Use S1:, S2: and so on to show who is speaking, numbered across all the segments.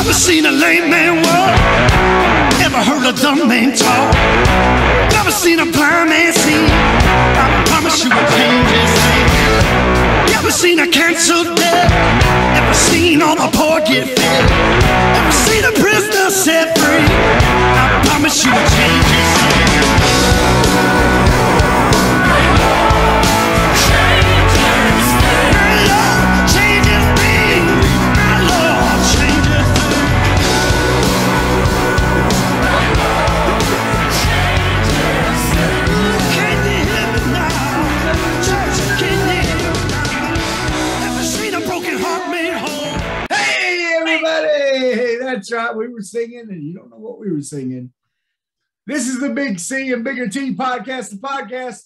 S1: Never seen a lame man walk. Ever heard a dumb man talk. Never seen a blind man see. I promise you a change is thing. Ever seen a cancer dead? Ever seen all the poor get fed? Ever seen a prisoner set free? I promise you a change is thing.
S2: Were singing, and you don't know what we were singing. This is the Big C and Bigger T podcast, the podcast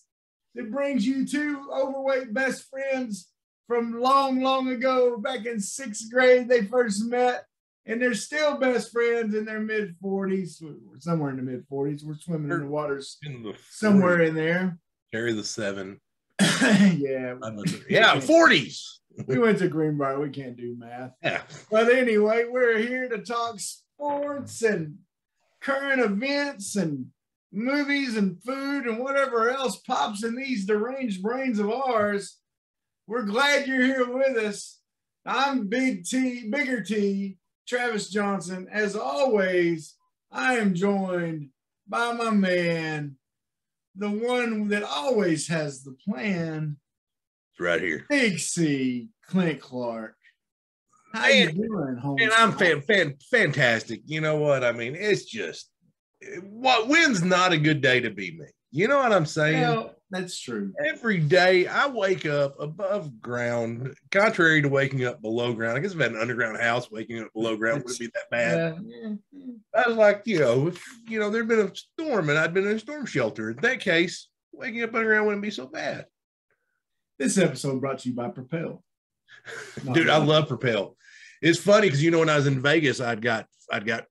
S2: that brings you two overweight best friends from long, long ago, back in sixth grade. They first met, and they're still best friends in their mid 40s, We're somewhere in the mid 40s. We're swimming in the waters
S3: In the
S2: somewhere in there.
S3: Carry the seven.
S2: yeah,
S3: Yeah, forties.
S2: we went to Greenbrier. We can't do math.
S3: Yeah.
S2: But anyway, we're here to talk sports and current events and movies and food and whatever else pops in these deranged brains of ours. We're glad you're here with us. I'm Big T, Bigger T, Travis Johnson. As always, I am joined by my man, the one that always has the plan,
S3: It's right here.
S2: Big C, Clint Clark. How you doing, home?
S3: And I'm fan, fan, fantastic. You know what I mean? It's just what when's not a good day to be me. You know what I'm saying?
S2: Well, that's true.
S3: Every day I wake up above ground, contrary to waking up below ground. I guess if I had an underground house, waking up below ground wouldn't be that bad.
S2: Yeah.
S3: I was like, you know, if you know there'd been a storm and I'd been in a storm shelter. In that case, waking up underground wouldn't be so bad.
S2: This episode brought to you by Propel.
S3: Dude i love propel it's funny because you know when i was in vegas i'd got i'd got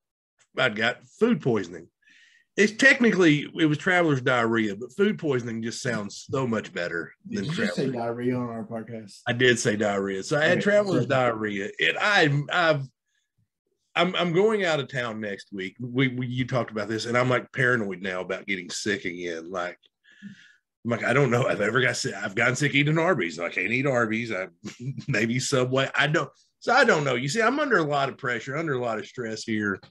S3: i'd got food poisoning it's technically it was traveler's diarrhea but food poisoning just sounds so much better than
S2: Did you say
S3: traveler's
S2: diarrhea on our podcast?
S3: i did say diarrhea so i had
S2: Okay.
S3: traveler's diarrhea it i i've I'm, I'm going out of town next week. We, we you talked about this, and I'm like paranoid now about getting sick again. Like, I'm like, I don't know. I've ever got sick. I've gotten sick eating Arby's. I can't eat Arby's. I maybe Subway. I don't. So I don't know. You see, I'm under a lot of pressure, under a lot of stress here.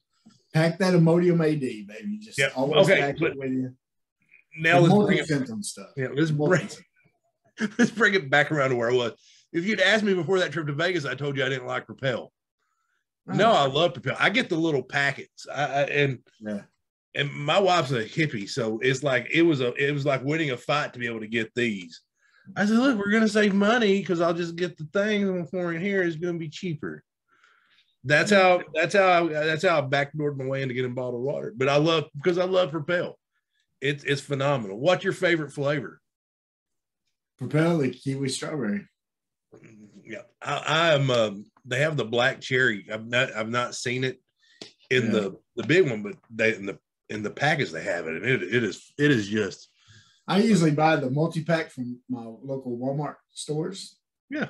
S2: Pack that Imodium AD, baby. Just
S3: Yep.
S2: always
S3: Okay,
S2: pack it with you.
S3: Now let's bring it.
S2: stuff.
S3: Yeah, let's bring let's bring it back around to where I was. If you'd asked me before that trip to Vegas, I told you I didn't like Propel. No, I love Propel. I get the little packets, I, I, and
S2: Yeah.
S3: and my wife's a hippie, so it's like it was a it was like winning a fight to be able to get these. I said, look, we're gonna save money because I'll just get the things and in here is gonna be cheaper. That's how that's how I, that's how I backdoored my way into getting bottled water. But I love because I love Propel. It's it's phenomenal. What's your favorite flavor?
S2: Propel the kiwi strawberry.
S3: Yeah, I, I am. Um, they have the black cherry. I've not I've not seen it in
S2: Yeah.
S3: the the big one, but they in the in the package they have it, and it it is it is just
S2: I usually buy the multi-pack from my local Walmart stores.
S3: yeah.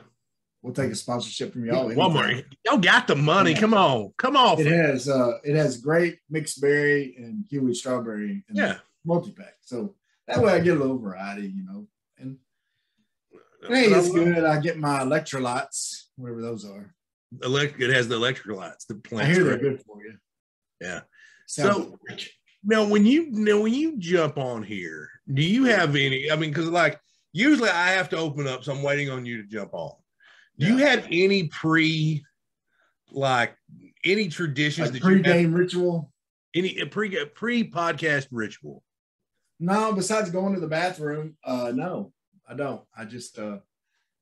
S2: We'll take a sponsorship from y'all.
S3: Walmart, y'all got the money.
S2: Yeah.
S3: Come on, come on.
S2: It has uh it has great mixed berry and kiwi strawberry and
S3: Yeah.
S2: multi-pack. So that way I get a little variety, you know. And hey, it's good. I get my electrolytes, whatever those are.
S3: Elect, it has the electrolytes. The
S2: I
S3: plants.
S2: hear they're good for you.
S3: Yeah.
S2: Sounds
S3: So-
S2: rich.
S3: Now, when you now when you jump on here, do you have any? I mean, because like usually I have to open up, so I'm waiting on you to jump on. Do you have any pre, like any traditions
S2: like
S3: that you have?
S2: pre-game ritual.
S3: Any a pre pre podcast ritual?
S2: No, besides going to the bathroom, uh, no, I don't. I just uh,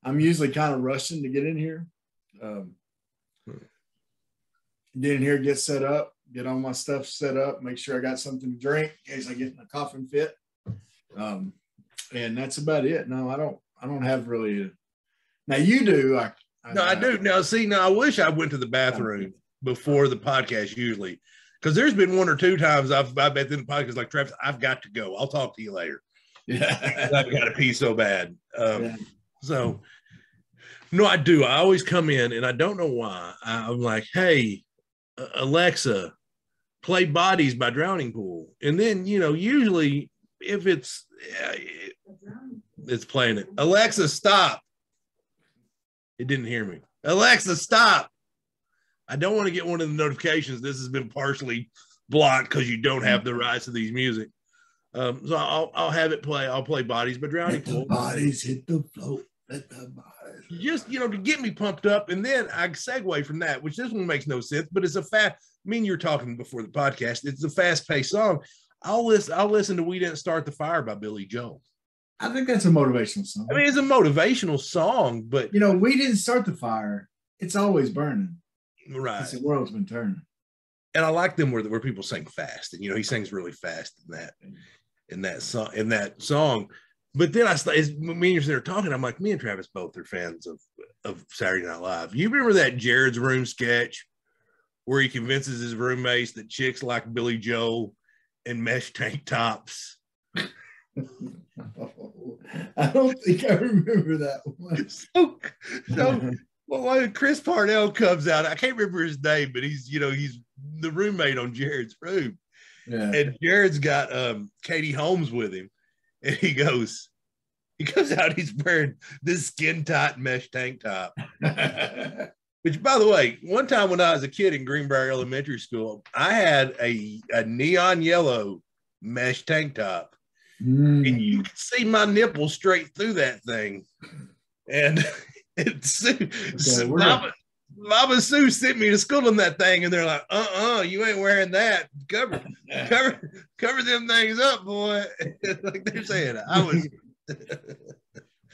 S2: I'm usually kind of rushing to get in here. Um, get in here, get set up, get all my stuff set up, make sure I got something to drink in case I get in a coughing fit. Um, and that's about it. No, I don't. I don't have really. A, now you do. I,
S3: No, I do. Now, see, now I wish I went to the bathroom before the podcast usually, because there's been one or two times I've I've been in the podcast like Travis, I've got to go. I'll talk to you later.
S2: Yeah.
S3: I've got to pee so bad. Um,
S2: Yeah.
S3: So, no, I do. I always come in and I don't know why. I- I'm like, hey, "Uh, Alexa, play Bodies by Drowning Pool. And then, you know, usually if it's, it's playing it. Alexa, stop. It didn't hear me. Alexa, stop. I don't want to get one of the notifications. This has been partially blocked because you don't have the rights to these music. Um, so I'll, I'll have it play. I'll play Bodies by Drowning Pool.
S2: bodies hit the float. Let the bodies.
S3: just you know to get me pumped up and then i segue from that which this one makes no sense but it's a fast i mean you're talking before the podcast it's a fast-paced song i'll listen i'll listen to we didn't start the fire by billy joel
S2: I think that's a motivational song.
S3: i mean it's a motivational song but
S2: you know, we didn't start the fire. It's always burning.
S3: right
S2: the world's been turning.
S3: and i like them where, where people sing fast and you know he sings really fast in that in that song in that song but then I as me and you there talking, I'm like, me and Travis both are fans of of Saturday Night Live. You remember that Jared's room sketch where he convinces his roommates that chicks like Billy Joel and mesh tank tops.
S2: I don't think I remember that one.
S3: So, so well, when Chris Parnell comes out, I can't remember his name, but he's you know he's the roommate on Jared's room,
S2: yeah.
S3: and Jared's got um Katie Holmes with him, and he goes, he comes out, he's wearing this skin tight mesh tank top. Which, by the way, one time when I was a kid in Greenbrier Elementary School, I had a, a neon yellow mesh tank top,
S2: Mm.
S3: and you could see my nipple straight through that thing. And it's
S2: we're
S3: Mama, Mama Sue sent me to school in that thing, and they're like, "Uh, uh you ain't wearing that. Cover, cover, cover them things up, boy." like they're saying, I was.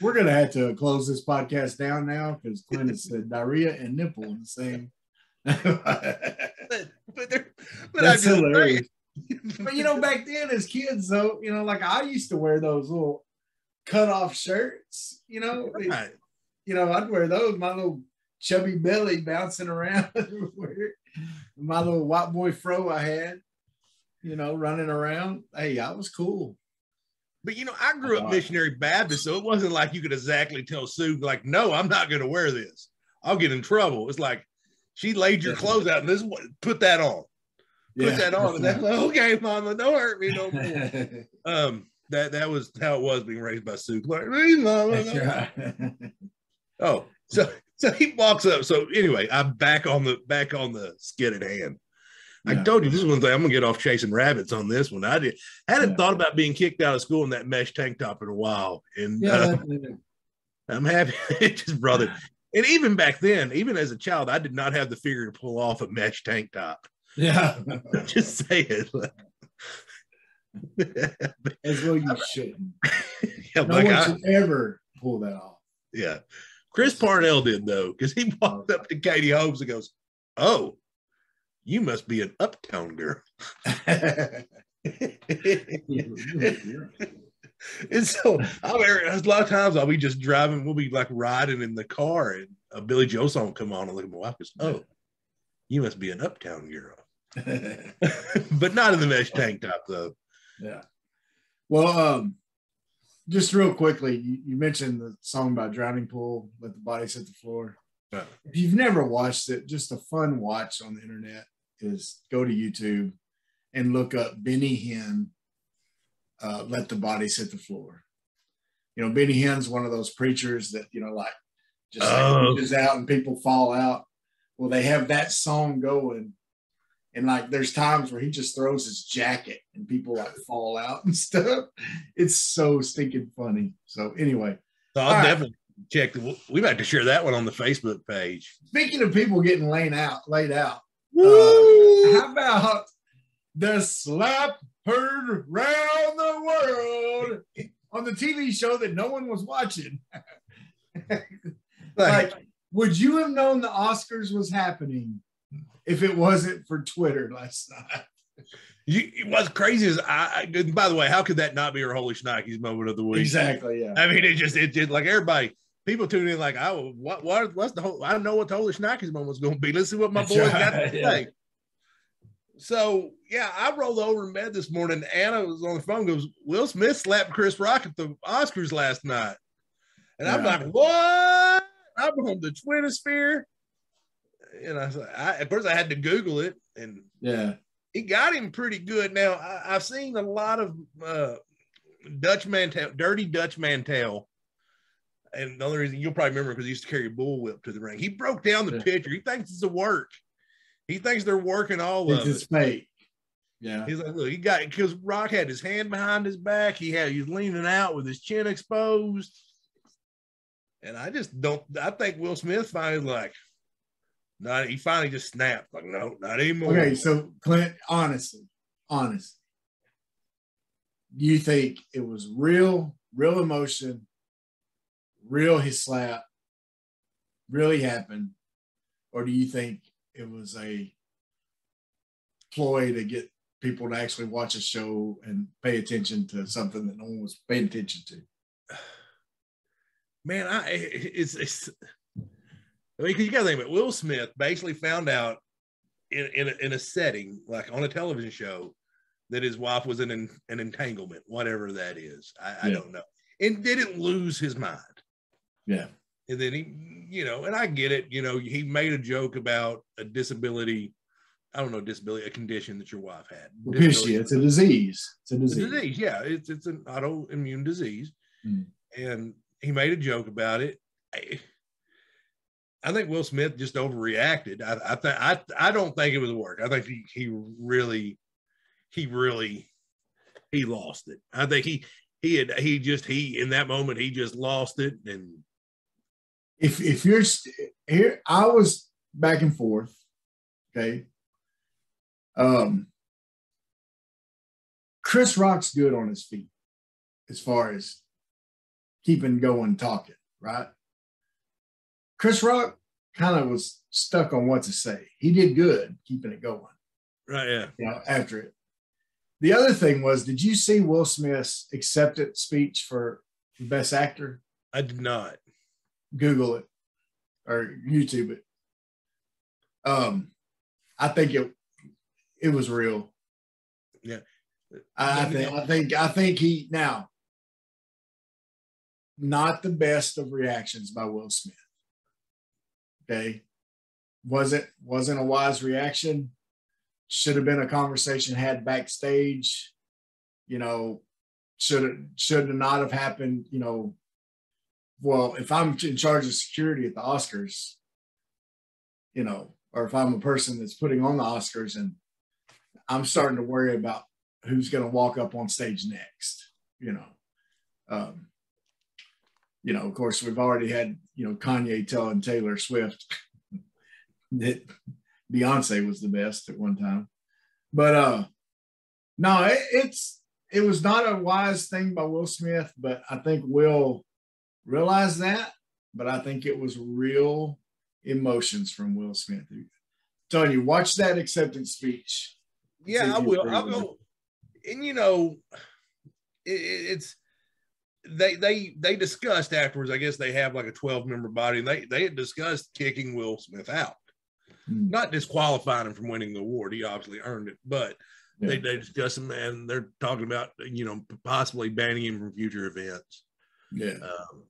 S2: We're gonna have to close this podcast down now because Clint has said diarrhea and nipple in the same.
S3: but but, they're, but
S2: That's hilarious. but you know, back then as kids, though, you know, like I used to wear those little cut off shirts. You know,
S3: Right.
S2: you know, I'd wear those, my little chubby belly bouncing around. My little white boy fro I had, you know, running around. Hey, I was cool.
S3: But you know, I grew up missionary Baptist, so it wasn't like you could exactly tell Sue, like, no, I'm not going to wear this. I'll get in trouble. It's like she laid your clothes out and this put that on. Put that on. And that's like, okay, mama, don't hurt me no more. um, that that was how it was being raised by Sue Clark. Hey, mama,
S2: That's
S3: no.
S2: right.
S3: Oh, so so he walks up. So anyway, I'm back on the back on the skid at hand. I
S2: Yeah.
S3: told you this is one thing. I'm gonna get off chasing rabbits on this one. I did hadn't
S2: Yeah.
S3: thought about being kicked out of school in that mesh tank top in a while, and
S2: Yeah,
S3: uh, I'm happy. it just brother. And even back then, even as a child, I did not have the figure to pull off a mesh tank top.
S2: yeah.
S3: just say it.
S2: As well, you shouldn't.
S3: yeah,
S2: No
S3: like
S2: one
S3: I-
S2: should ever pull that off.
S3: yeah. Chris Parnell did though, because he walked up to Katie Holmes and goes, "Oh, you must be an uptown girl." and so I'll, a lot of times I'll be just driving, we'll be like riding in the car, and a Billy Joel song come on, and look at my wife goes, "Oh, you must be an uptown girl," but not in the mesh tank top though.
S2: yeah. Well, um, just real quickly, you, you mentioned the song by Drowning Pool, Let the Bodies Hit the Floor.
S3: Yeah.
S2: If you've never watched it, just a fun watch on the internet is go to YouTube and look up Benny Hinn, uh, Let the Bodies Hit the Floor. You know, Benny Hinn's one of those preachers that, you know, like just
S3: Oh.
S2: out and people fall out. Well, they have that song going. And like there's times where he just throws his jacket and people like fall out and stuff. It's so stinking funny. So anyway,
S3: So I'll
S2: All right.
S3: definitely check. The, we might have to share that one on the Facebook page.
S2: speaking of people getting laid out, laid out,
S3: Woo!
S2: Uh, how about the slap heard round the world on the TV show that no one was watching? like, would you have known the Oscars was happening if it wasn't for Twitter last night?
S3: You, what's crazy is I, I. By the way, how could that not be our holy Schnikes moment of the week?
S2: Exactly. Yeah.
S3: I mean, it just it did like everybody. People tune in like, oh, what what what's the whole? I don't know what the holy Schnikes moment was going to be. Let's see what my
S2: That's
S3: boys got to
S2: yeah.
S3: say. So yeah, I rolled over in bed this morning. Anna was on the phone. Goes, Will Smith slapped Chris Rock at the Oscars last night, and I'm like, what? I'm on the Twitter sphere, And I, said, I, of course, I had to Google it, and
S2: Yeah.
S3: he got him pretty good. Now I, I've seen a lot of uh, Dutch Mantell, dirty Dutch Mantell, and the only reason you'll probably remember because he used to carry a bullwhip to the ring. He broke down the picture. He thinks it's a work. He thinks they're working all
S2: It's
S3: of it.
S2: fake. Yeah.
S3: He's like, look, he got because Rock had his hand behind his back. He had he's leaning out with his chin exposed. And I just don't. I think Will Smith finally like, not. He finally just snapped like, no, not anymore.
S2: Okay, so Clint, honestly, honestly, you think it was real, real emotion, real his slap, really happened, or do you think it was a ploy to get people to actually watch a show and pay attention to something that no one was paying attention to?
S3: man, I it's it's. I mean, because you got to think about it. Will Smith basically found out in in a, in a setting like on a television show that his wife was in an, an entanglement, whatever that is. I, I don't know, and didn't lose his mind.
S2: Yeah.
S3: And then he, you know, and I get it. You know, he made a joke about a disability. I don't know, disability, a condition that your wife had.
S2: It's a disease. It's a
S3: It's
S2: disease.
S3: a disease. Yeah, it's it's an autoimmune disease,
S2: Mm.
S3: and he made a joke about it. I, I think Will Smith just overreacted. I, I think I I don't think it was work. I think he he really he really he lost it. I think he he had he just he in that moment he just lost it and
S2: if if you're st- here, I was back and forth. Okay. Um, Chris Rock's good on his feet as far as keeping going, talking, right? Chris Rock kind of was stuck on what to say. He did good keeping it going,
S3: right yeah
S2: you know, after it. The other thing was, did you see Will Smith's acceptance speech for Best Actor?
S3: I did not.
S2: Google it or YouTube it. Um, I think it it was real.
S3: Yeah.
S2: I, I think I think I think he now not the best of reactions by Will Smith. Okay. Wasn't wasn't a wise reaction. Should have been a conversation had backstage. You know, should have should have not have happened, you know, well, if I'm in charge of security at the Oscars, you know, or if I'm a person that's putting on the Oscars and I'm starting to worry about who's going to walk up on stage next, you know. Um, you know, of course, we've already had, you know, Kanye telling Taylor Swift that Beyonce was the best at one time. But uh no, it, it's it was not a wise thing by Will Smith, but I think Will realize that, but I think it was real emotions from Will Smith. telling you, watch that acceptance speech.
S3: Yeah, I will. I'll go. And you know, it, it- it's they they they discussed afterwards. I guess they have like a twelve member body, and they they had discussed kicking Will Smith out,
S2: Hmm.
S3: not disqualifying him from winning the award. He obviously earned it, but they
S2: Yeah.
S3: they discussed him, and they're talking about you know possibly banning him from future events.
S2: Yeah.
S3: Um,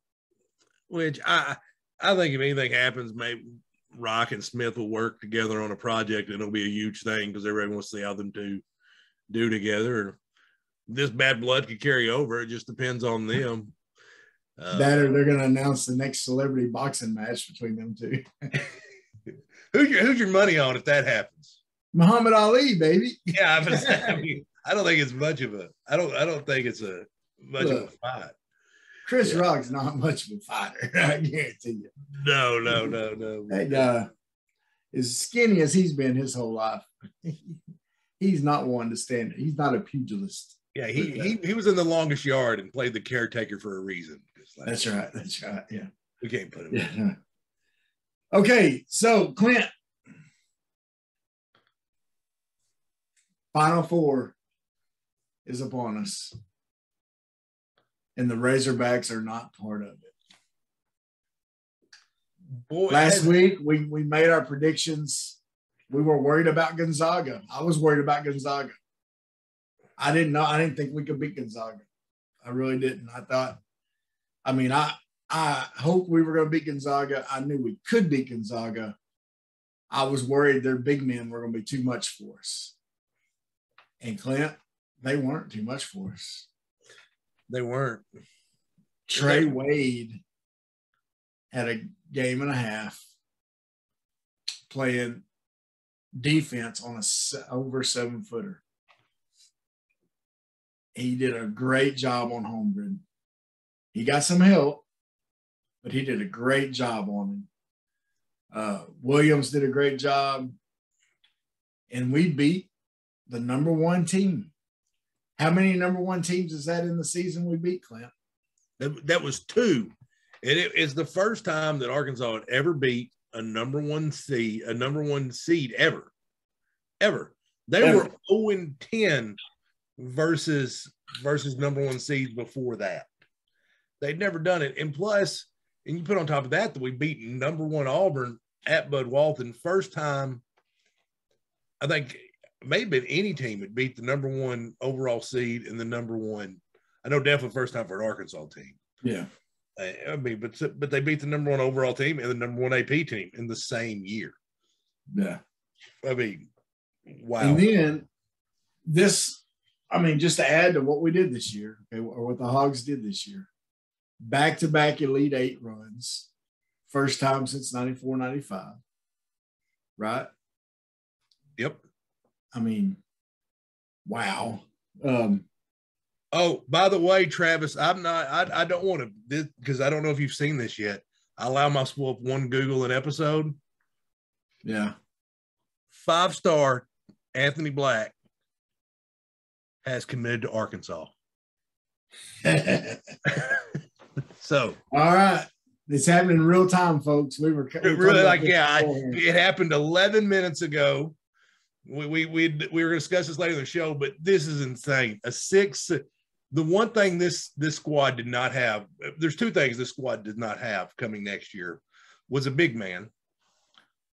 S3: which I I think if anything happens, maybe Rock and Smith will work together on a project, and it'll be a huge thing because everyone wants to see how them two do together. This bad blood could carry over. It just depends on them. Uh,
S2: that or they're going to announce the next celebrity boxing match between them two.
S3: who's your who's your money on if that happens?
S2: Muhammad Ali, baby.
S3: Yeah, I, mean, I don't think it's much of a. I don't. I don't think it's a much of a fight.
S2: Chris
S3: Yeah.
S2: Rock's not much of a fighter. I guarantee you.
S3: No, no, no, no.
S2: That uh, guy, as skinny as he's been his whole life, he's not one to stand. He's not a pugilist.
S3: Yeah, he, he he was in the longest yard and played the caretaker for a reason. Like,
S2: That's right. That's right. Yeah.
S3: We can't put him.
S2: Yeah. Okay, so Clint, Final Four is upon us, and the Razorbacks are not part of it.
S3: Boy,
S2: Last
S3: I-
S2: week we we made our predictions. We were worried about Gonzaga. I was worried about Gonzaga. I didn't know. I didn't think we could beat Gonzaga. I really didn't. I thought. I mean, I I hoped we were going to beat Gonzaga. I knew we could beat Gonzaga. I was worried their big men were going to be too much for us. And Clint, they weren't too much for us.
S3: They weren't.
S2: Trey Wade had a game and a half playing defense on a over seven footer. He did a great job on Holmgren. He got some help, but he did a great job on him. Uh, Williams did a great job, and we beat the number one team. How many number one teams is that in the season we beat, Clint?
S3: That, that was two. And it is the first time that Arkansas had ever beat a number one seed, a number one seed ever. Ever. They
S2: Ever.
S3: were 0 and 10 versus versus number one seeds before that. They'd never done it. And plus, and you put on top of that that we beat number one Auburn at Bud Walton. First time, I think it may have been any team that beat the number one overall seed and the number one. I know definitely first time for an Arkansas team.
S2: Yeah.
S3: I I mean, but but they beat the number one overall team and the number one AP team in the same year.
S2: Yeah.
S3: I mean, wow.
S2: And then this, I mean, just to add to what we did this year, okay, or what the Hogs did this year, back to back Elite Eight runs, first time since 94 95. Right?
S3: yep.
S2: I mean, wow. Um,
S3: Oh, by the way, Travis, I'm not. I, I don't want to because I don't know if you've seen this yet. I allow myself one Google an episode.
S2: yeah.
S3: Five star Anthony Black has committed to Arkansas. So
S2: All right. It's happening in real time, folks. We were we
S3: it
S2: were
S3: really like yeah, I, it happened 11 minutes ago. We we we we were going to discuss this later in the show, but this is insane. A six. The one thing this this squad did not have. There's two things this squad did not have coming next year was a big man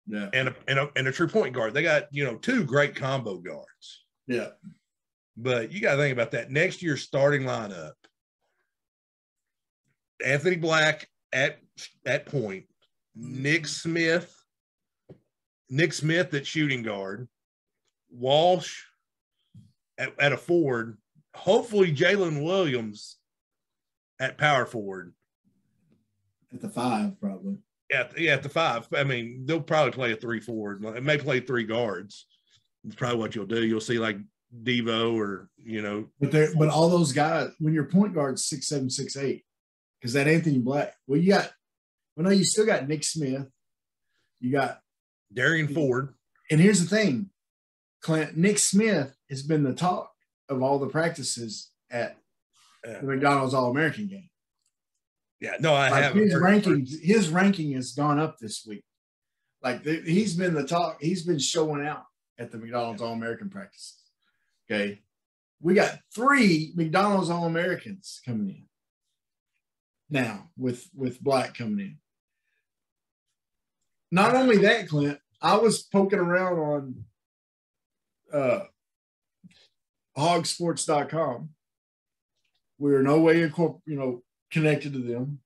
S2: yeah.
S3: and a, and a and a true point guard. They got you know two great combo guards,
S2: Yeah.
S3: but you got to think about that next year's starting lineup. Anthony Black at at point, Nick Smith, Nick Smith at shooting guard, Walsh at, at a forward, hopefully Jaylin Williams at power forward.
S2: At the five, probably.
S3: At yeah, at the five. I mean, they'll probably play a three forward. It may play three guards. It's probably what you'll do. You'll see like Devo or you know,
S2: But there, but all those guys, when your point guard's six seven, six eight, because that Anthony Black, well, you got, well, no, you still got Nick Smith. You got,
S3: Derrian Ford.
S2: and here's the thing, Clint, Nick Smith has been the talk of all the practices at
S3: Yeah.
S2: the McDonald's All American game.
S3: Yeah, no, I
S2: Like
S3: haven't.
S2: his ranking, his ranking has gone up this week. Like the, he's been the talk, he's been showing out at the McDonald's All American practices. Okay. We got three McDonald's All Americans coming in now with with Black coming in. Not only that, Clint, I was poking around on uh hawgsports.com. We are no way incorpor- you know connected to them.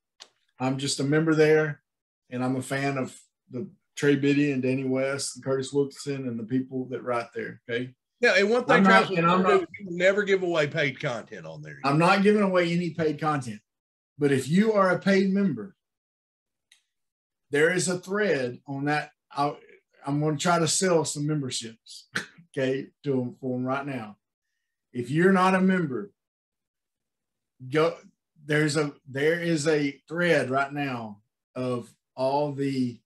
S2: I'm just a member there, and I'm a fan of the Trey Biddy and Danny West and Curtis Wilkinson and the people that write there. Okay.
S3: Yeah, and one thing
S2: I'm not- and I'm
S3: never
S2: not-
S3: will never give away paid content on there.
S2: I'm not giving away any paid content, but if you are a paid member, there is a thread on that. i I'm going to try to sell some memberships, okay, to them for them right now. If you're not a member, go. There's a there is a thread right now of all the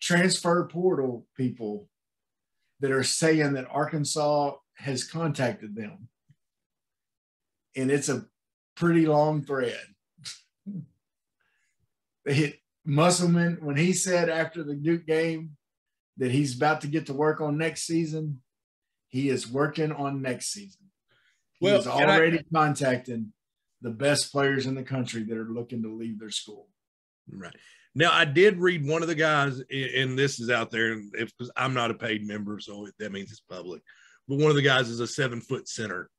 S2: transfer portal people that are saying that Arkansas has contacted them and it's a pretty long thread. they hit Musselman when he said after the Duke game that he's about to get to work on next season. He is working on next season. He
S3: Well,
S2: is
S3: and I-
S2: already contacting the best players in the country that are looking to leave their school.
S3: Right. Now, I did read one of the guys, and this is out there, and if because I'm not a paid member, so that means it's public. But one of the guys is a seven foot center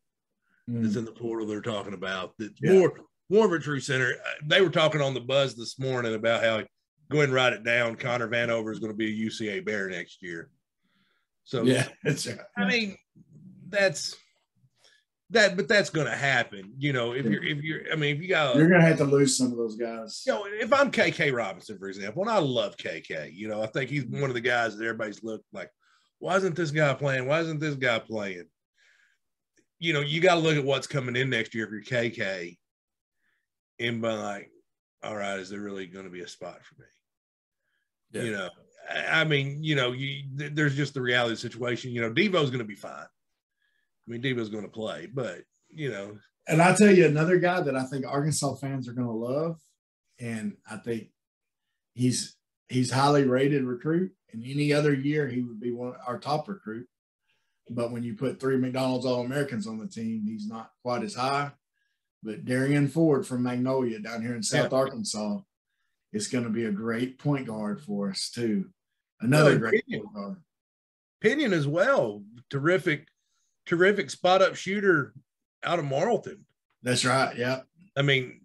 S3: that's in the portal they're talking about. That's
S2: Yeah.
S3: more more of a true center. Uh, They were talking on the buzz this morning about how go ahead and write it down. Connor Vanover is going to be a UCA Bear next year. So
S2: Yeah.
S3: I mean, that's that, but that's going to happen. You know, if you're if you're, I mean, if you got
S2: you're gonna have to lose some of those guys.
S3: you know, if I'm KK Robinson, for example, and I love KK, you know, I think he's one of the guys that everybody's looked like, why isn't this guy playing? Why isn't this guy playing? You know, you got to look at what's coming in next year if you're KK and be like, all right, is there really going to be a spot for me? You know, I I mean, you know, you there's just the reality of the situation. You know, Devo's going to be fine. I mean, Devo's going to play, but you know,
S2: And I tell you another guy that I think Arkansas fans are gonna love, and I think he's he's highly rated recruit. And any other year he would be one our top recruit. But when you put three McDonald's All Americans on the team, he's not quite as high. But Derrian Ford from Magnolia down here in South Arkansas is going to be a great point guard for us too. Another
S3: Well,
S2: great
S3: Pinion.
S2: point guard.
S3: Pinion as well, terrific, terrific spot up shooter out of Morrilton.
S2: That's right. Yeah.
S3: I mean,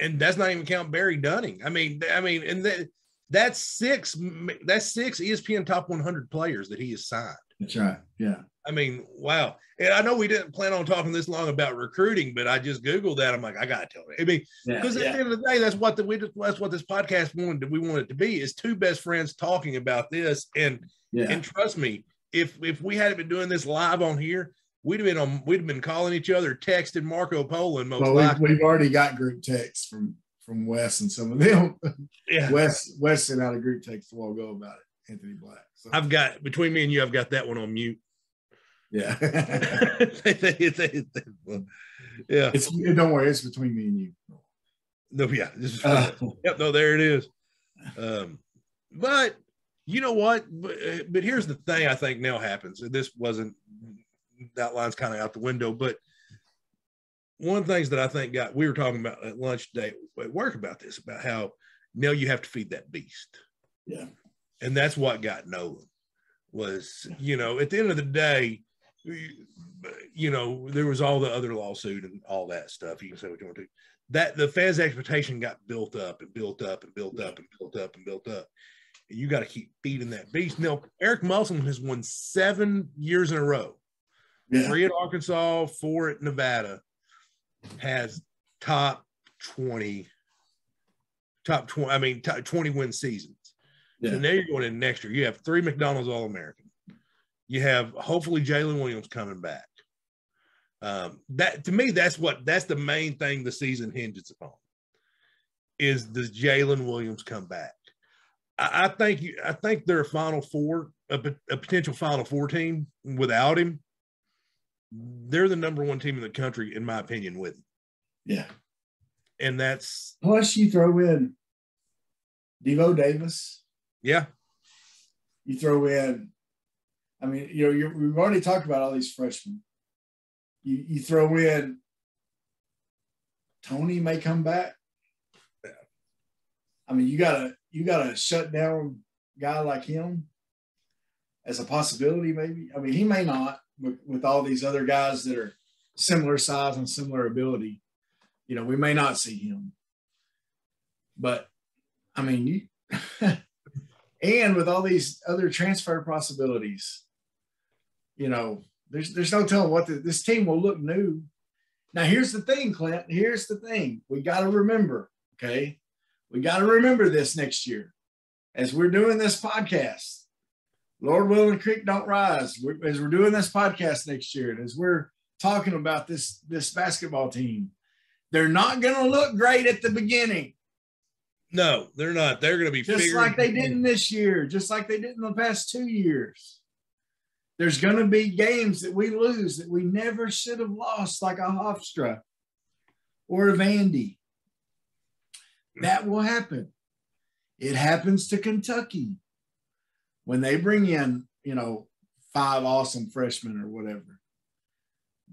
S3: and that's not even count Barry Dunning. I mean, I mean, and that that's six. That's six ESPN top 100 players that he has signed.
S2: That's right. Yeah.
S3: I mean, wow. And I know we didn't plan on talking this long about recruiting, but I just googled that. I'm like, I gotta tell you. I mean,
S2: Yeah.
S3: because at the end of the day, that's what the we just, that's what this podcast wanted. We want it to be is two best friends talking about this. And
S2: yeah.
S3: and trust me, if if we hadn't been doing this live on here, we'd have been on. We'd have been calling each other, texting Marco Polo, and most
S2: Well, we've,
S3: likely,
S2: we've already got group texts from from Wes and some of them.
S3: yeah.
S2: Wes Wes sent out a group text a while ago about it. Anthony Black. So,
S3: I've got between me and you, I've got that one on mute.
S2: Yeah.
S3: They- they- they- well, yeah,
S2: it's don't worry, it's between me and you.
S3: no, yeah, this is-
S2: Uh,
S3: yep, no, there it is. Um, but you know what? But, uh, but here's the thing. I think now happens. This wasn't that line's kind of out the window, but one of the things that I think got we were talking about at lunch today at work about this about how now you have to feed that beast.
S2: Yeah.
S3: and that's what got Nolan was you know at the end of the day you know there was all the other lawsuit and all that stuff you can say what you want to that the fans expectation got built up and built up and built up and built up and built up and you got to keep feeding that beast now Eric Musselman has won seven years in a row
S2: Yeah.
S3: three at Arkansas four at Nevada has top 20 top 20 I mean top 20 win seasons
S2: Yeah.
S3: and now you're going in next year. You have three McDonald's All American. You have hopefully Jaylin Williams coming back. Um, that to me, that's what that's the main thing the season hinges upon. Is does Jaylin Williams come back? I, I think you. I think they're a Final Four, a, a potential Final Four team without him. They're the number one team in the country, in my opinion, with him,
S2: Yeah.
S3: and that's
S2: Plus you throw in Devo Davis.
S3: yeah,
S2: You throw in, I mean, you know, we've already talked about all these freshmen. You you throw in Tony may come back. I mean, you gotta you gotta shut down guy like him as a possibility, maybe. I mean, he may not with, with all these other guys that are similar size and similar ability. You know, we may not see him. But I mean, you and with all these other transfer possibilities, you know, there's there's no telling what the, this team will look new. Now, here's the thing, Clint. Here's the thing. We got to remember, okay? We got to remember this next year as we're doing this podcast. Lord willing, creek don't rise. We're, as we're doing this podcast next year, and as we're talking about this this basketball team, they're not going to look great at the beginning
S3: no, they're not. They're going to be
S2: just like they did in this year, just like they did in the past two years. There's going to be games that we lose that we never should have lost, like a Hofstra or a Vandy. That will happen. It happens to Kentucky when they bring in, you know, five awesome freshmen or whatever,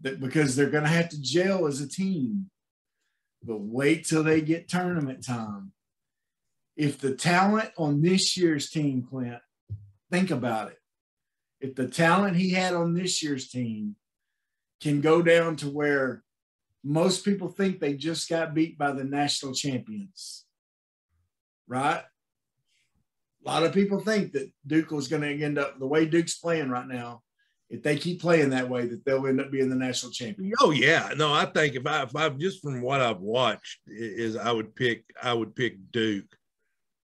S2: that because they're going to have to gel as a team. But wait till they get tournament time if the talent on this year's team, Clint, think about it. If the talent he had on this year's team can go down to where most people think they just got beat by the national champions, right? A lot of people think that Duke was going to end up the way Duke's playing right now. If they keep playing that way, that they'll end up being the national champion.
S3: Oh yeah, no, I think if I if I just from what I've watched is I would pick I would pick Duke.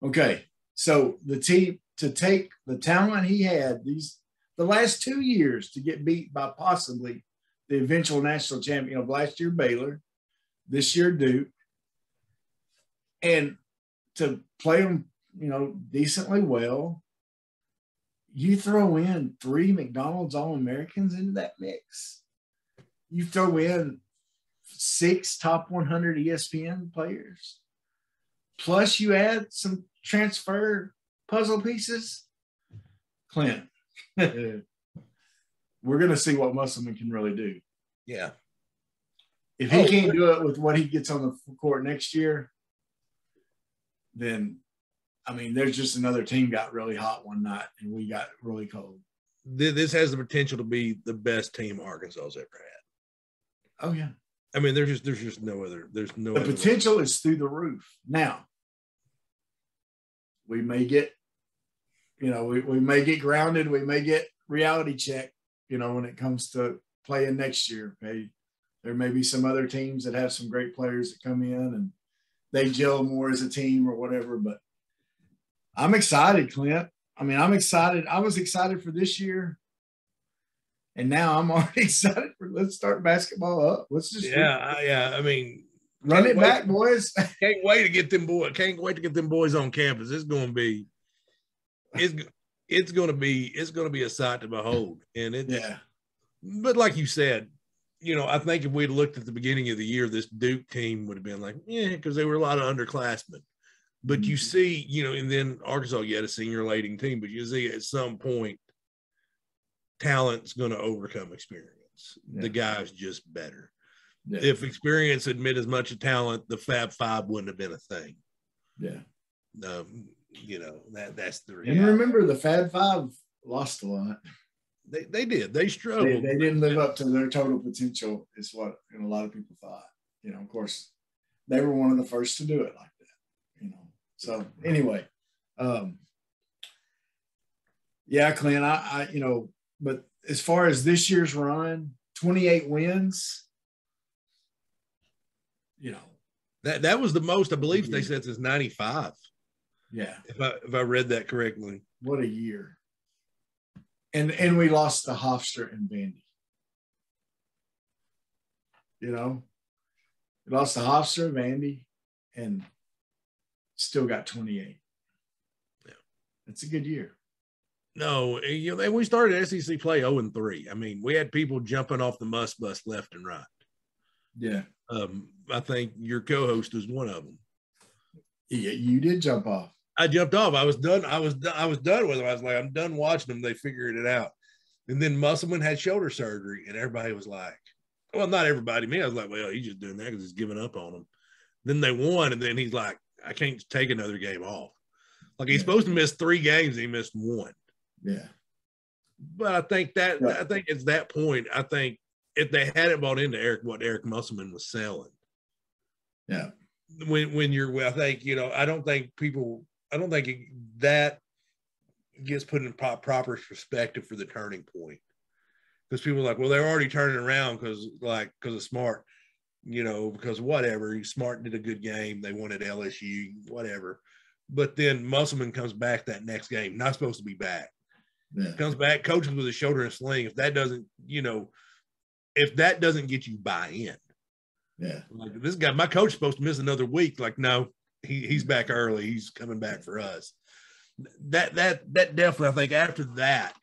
S2: Okay, so the team to take the talent he had these the last two years to get beat by possibly the eventual national champion of last year Baylor, this year Duke, and to play them, you know, decently well. You throw in three McDonald's All Americans into that mix. You throw in six top 100 ESPN players. Plus, you add some transfer puzzle pieces. Clint, we're going to see what Musselman can really do.
S3: Yeah.
S2: If he
S3: Oh,
S2: can't do it with what he gets on the court next year, then I mean, there's just another team got really hot one night and we got really cold.
S3: This has the potential to be the best team Arkansas's ever had.
S2: Oh yeah,
S3: I mean, there's just there's just no other there's no
S2: the
S3: other way.
S2: potential is through the roof. Now, we may get, you know, we, we may get grounded. We may get reality check. You know, when it comes to playing next year, okay, there may be some other teams that have some great players that come in and they gel more as a team or whatever. But I'm excited, Clint. I mean, I'm excited. I was excited for this year. And now I'm already excited for let's start basketball up. Let's just
S3: Yeah, I, yeah. I mean,
S2: run it
S3: Wait.
S2: back, boys.
S3: can't wait to get them boys. Can't wait to get them boys on campus. It's going to be, it's it's going to be it's going to be a sight to behold. And it,
S2: yeah.
S3: but like you said, you know, I think if we'd looked at the beginning of the year, this Duke team would have been like, yeah, because they were a lot of underclassmen. But you
S2: Mhm.
S3: see, you know, and then Arkansas, you had a senior leading team, but you see at some point, talent's going to overcome experience.
S2: Yeah.
S3: The guy's just better.
S2: Yeah.
S3: If experience admit as much of talent, the Fab Five wouldn't have been a thing.
S2: yeah.
S3: Um, you know that that's the
S2: And remember, the Fab Five lost a lot.
S3: They, they did. They
S2: They,
S3: struggled.
S2: they didn't live up to their total potential, is what you know, a lot of people thought. You know, of course, they were one of the first to do it like that. You know, so anyway, um, yeah, Clint, I, I, you know, but as far as this year's run, 28 wins, you know,
S3: that that was the most, I believe they said since '95.
S2: Yeah,
S3: If I if I read that correctly.
S2: what a year. And and we lost the Hofstra and Vandy. You know, we lost the Hofstra and Vandy and still got 28.
S3: Yeah.
S2: That's a good year.
S3: No, and, you know, and we started SEC play 0 and 3. I mean, we had people jumping off the bus bus left and right.
S2: Yeah.
S3: Um, I think your co-host was one of them.
S2: Yeah, you did jump off.
S3: I jumped off. I was done. I was done. I was done with them. I was like, I'm done watching them. They figured it out. And then Musselman had shoulder surgery, and everybody was like, well, not everybody. Me, I was like, well, he's just doing that because he's giving up on them. Then they won, and then he's like, I can't take another game off. Like he's
S2: Yeah.
S3: supposed to miss three games, and he missed one.
S2: Yeah.
S3: But I think that
S2: Right.
S3: I think it's that point. I think if they hadn't bought into Eric, what Eric Musselman was selling,
S2: Yeah.
S3: when when you're, I think you know, I don't think people, I don't think it, that gets put in pro- proper perspective for the turning point. Because people are like, well, they're already turning around because like because of smart, you know, because whatever. Smart did a good game. They wanted LSU, whatever. But then Musselman comes back that next game, not supposed to be back
S2: Yeah.
S3: comes back, coaches with a shoulder and sling. If that doesn't, you know, if that doesn't get you buy in,
S2: Yeah.
S3: like this guy, my coach is supposed to miss another week. Like, no, he, he's back early. He's coming back for us. That that that definitely, I think after that,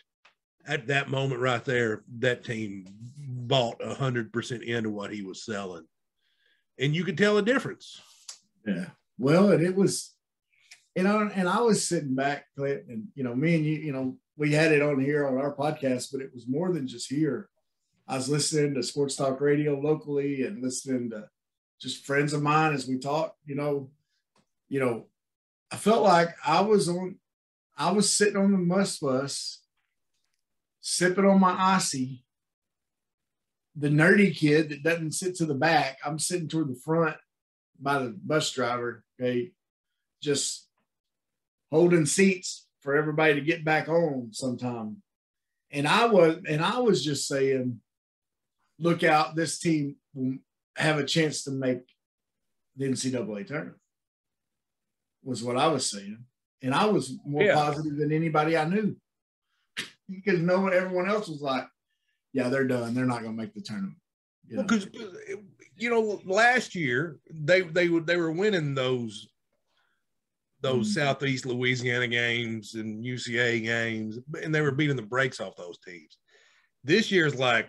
S3: at that moment right there, that team bought hundred percent into what he was selling, and you could tell a difference.
S2: Yeah. Well, and it was, you know, and I was sitting back, Clint, and you know, me and you, you know, we had it on here on our podcast, but it was more than just here. I was listening to sports talk radio locally and listening to just friends of mine as we talked, you know, you know, I felt like I was on, I was sitting on the bus bus, sipping on my icy. The nerdy kid that doesn't sit to the back, I'm sitting toward the front by the bus driver. Okay, just holding seats for everybody to get back on sometime. And I was and I was just saying, look out, this team will have a chance to make the NCAA tournament. Was what I was saying. And I was more
S3: Yeah.
S2: positive than anybody I knew. because no one everyone else was like, yeah, they're done. They're not gonna make the tournament. You know?
S3: because you know last year they they would they were winning those those
S2: Mhm.
S3: southeast louisiana games and uca games and they were beating the brakes off those teams this year's like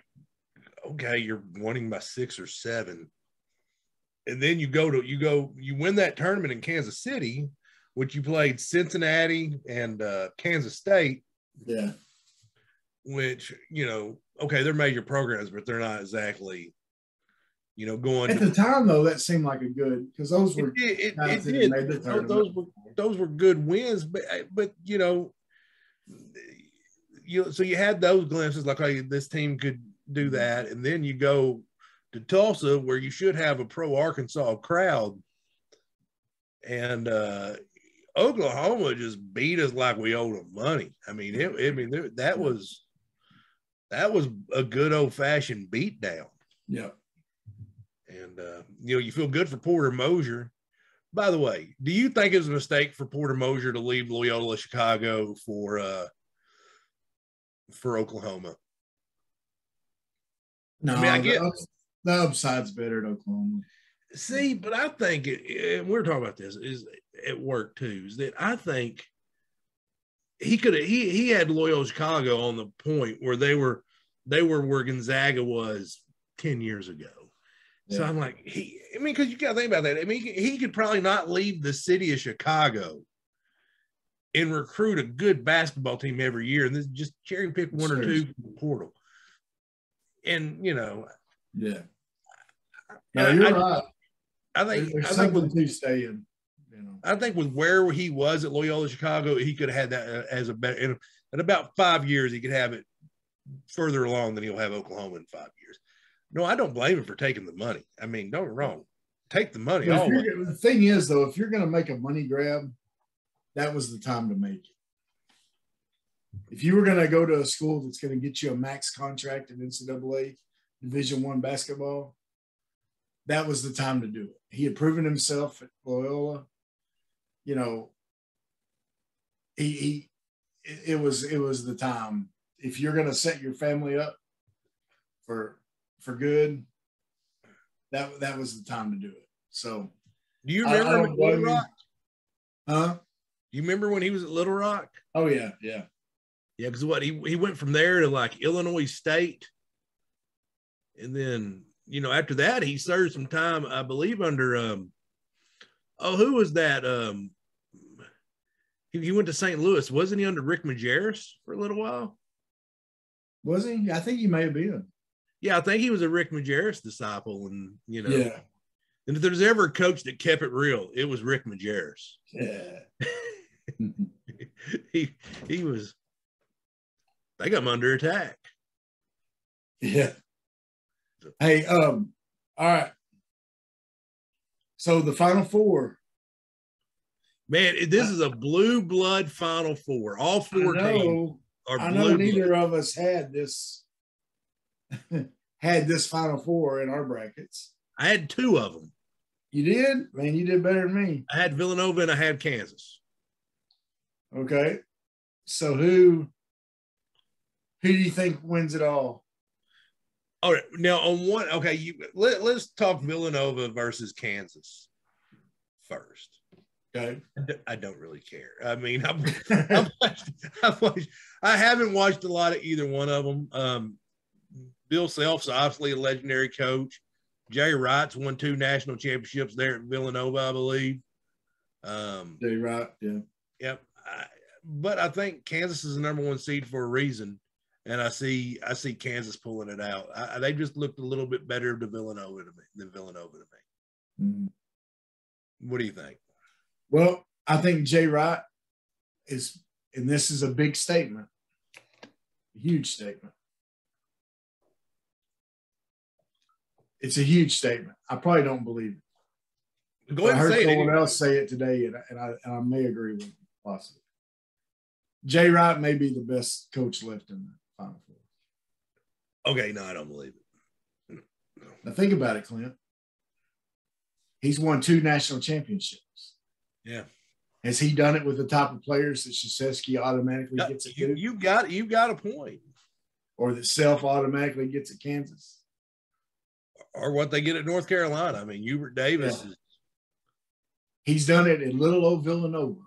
S3: okay you're winning by six or seven and then you go to you go you win that tournament in kansas city which you played cincinnati and uh, kansas state
S2: yeah.
S3: which you know okay they're major programs but they're not exactly you know going
S2: At
S3: to
S2: the time though, that seemed like a good because those were
S3: It. It, it did. Those, those were those were good wins, but but you know, you so you had those glimpses like, hey, this team could do that, and then you go to Tulsa where you should have a pro Arkansas crowd, and uh Oklahoma just beat us like we owed them money. I mean, it, I mean that was that was a good old fashioned beatdown
S2: yeah.
S3: and uh, you know you feel good for Porter Moser. By the way, do you think it was a mistake for Porter Moser to leave Loyola Chicago for uh, for Oklahoma?
S2: No,
S3: I mean, I get-
S2: the upside's better at Oklahoma.
S3: See, but I think it, and we're talking about this is at work too. Is that I think he could have he he had Loyola Chicago on the point where they were they were where Gonzaga was ten years ago. So I'm like, he, I mean, because you got to think about that. I mean, he, could probably not leave the city of Chicago and recruit a good basketball team every year and then just cherry pick one or two from the portal. And, you know,
S2: Yeah. No,
S3: I-
S2: you're
S3: I,
S2: right.
S3: I think,
S2: There's
S3: I think with,
S2: to stay in. You know.
S3: I think with where he was at Loyola Chicago, he could have had that uh, as a better, in, in about five years, he could have it further along than he'll have Oklahoma in five years. No, I don't blame him for taking the money. I mean, don't get wrong. Take the money.
S2: But if
S3: always.
S2: you're- the thing is, though, if you're going to make a money grab, that was the time to make it. If you were going to go to a school that's going to get you a max contract in NCAA Division One basketball, that was the time to do it. He had proven himself at Loyola. You know, he, he it, was it was the time. If you're going to set your family up for for good, that that was the time to do it. So,
S3: Do you
S2: I- I
S3: remember
S2: don't
S3: when Little
S2: you.
S3: Rock?
S2: huh?
S3: You remember when he was at Little Rock?
S2: Oh yeah, yeah.
S3: Yeah, because what he he went from there to like Illinois State, and then you know after that he served some time, I believe, under um, oh who was that um, he, he went to St. Louis, wasn't he under Rick Majerus for a little while?
S2: Was he? I think he may have been.
S3: Yeah, I think he was a Rick Majerus disciple, and you know,
S2: Yeah,
S3: and if there's ever a coach that kept it real, it was Rick Majerus.
S2: yeah.
S3: he he was. They got him under attack.
S2: Yeah. Hey, um, all right. So the final four.
S3: Man, this is a blue blood Final Four. All
S2: I
S3: four teams
S2: know,
S3: are
S2: I know
S3: blood.
S2: neither of us had this had this final four in our brackets.
S3: I had two of them.
S2: You did? Man, you did better than me.
S3: I had Villanova and I had Kansas.
S2: Okay. So who who do you think wins it all?
S3: All right, now on one, okay, you let, let's talk Villanova versus Kansas first.
S2: Okay.
S3: I don't really care. I mean, I'm, I've watched, I've watched, I haven't watched a lot of either one of them. Um, Bill Self's obviously a legendary coach. Jay Wright's won two national championships there at Villanova, I believe. Um,
S2: Jay Wright, Yeah.
S3: Yep. I, but I think Kansas is the number one seed for a reason, and I see I see Kansas pulling it out. I, I- they just looked a little bit better to Villanova to me than Villanova to me.
S2: Mhm.
S3: What do you think?
S2: Well, I think Jay Wright is, and this is a big statement, a huge statement. It's a huge statement. I probably don't believe it.
S3: Go
S2: I
S3: ahead and
S2: heard
S3: say it.
S2: someone
S3: anyway.
S2: else say it today, and, I- and, I, and I may agree with him possibly. Jay Wright may be the best coach left in the Final Four.
S3: Okay, no, I don't believe it.
S2: Now think about it, Clint. He's won two national championships.
S3: Yeah.
S2: Has he done it with the type of players that Krzyzewski automatically
S3: No,
S2: gets at
S3: you, you got you got a point.
S2: or that Self automatically gets at Kansas?
S3: Or what they get at North Carolina. I mean, Hubert Davis
S2: Yeah.
S3: is
S2: He's done it in little old Villanova,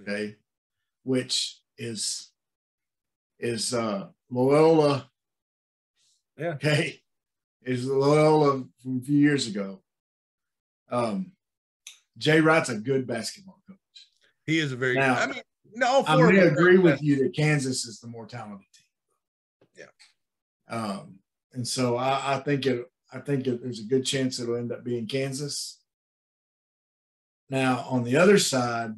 S2: okay, which is is uh Loyola,
S3: Yeah.
S2: okay, is Loyola from a few years ago. Um, Jay Wright's a good basketball coach.
S3: he is a very
S2: Now,
S3: I mean, no,
S2: going to agree with
S3: best.
S2: you that Kansas is the more talented team.
S3: Yeah.
S2: Um, and so I, I think it. I think it, there's a good chance it'll end up being Kansas. Now, on the other side,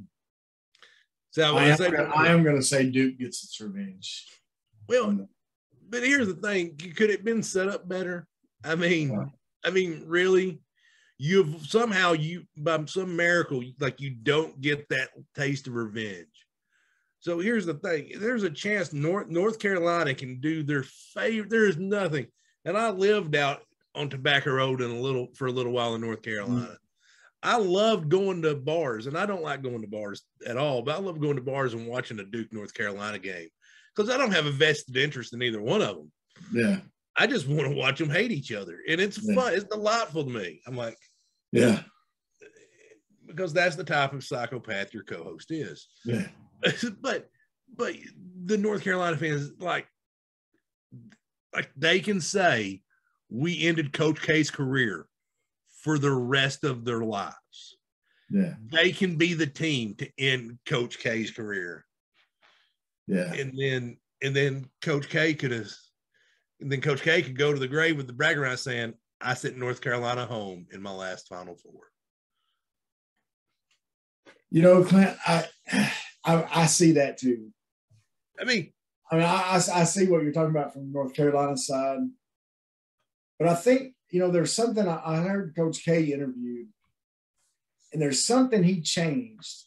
S3: So I
S2: I
S3: saying,
S2: gonna, I am going to say Duke gets its revenge.
S3: well, but here's the thing: could it been set up better? I mean,
S2: Yeah.
S3: I mean, really, you've somehow you by some miracle, like you don't get that taste of revenge. So here's the thing: there's a chance North North Carolina can do their favor. There is nothing, and I lived out on Tobacco Road in a little for a little while in North mm. Carolina. I loved going to bars, and I don't like going to bars at all, but I love going to bars and watching a Duke North Carolina game because I don't have a vested interest in either one of them.
S2: Yeah,
S3: I just want to watch them hate each other, and it's
S2: Yeah.
S3: fun. It's delightful to me. I'm like,
S2: yeah,
S3: because that's the type of psychopath your co-host is.
S2: yeah,
S3: but but the North Carolina fans like like they can say we ended Coach K's career for the rest of their lives.
S2: yeah,
S3: They can be the team to end Coach K's career,
S2: yeah.
S3: and then and then Coach K could have, and then Coach K could go to the grave with the bragging rights saying, "I sent North Carolina home in my last Final Four.
S2: You know, Clint, I, I, I see that too.
S3: I mean,
S2: I mean, I, I, I see what you're talking about from North Carolina side, but I think you know there's something I, I heard Coach K interviewed, and there's something he changed.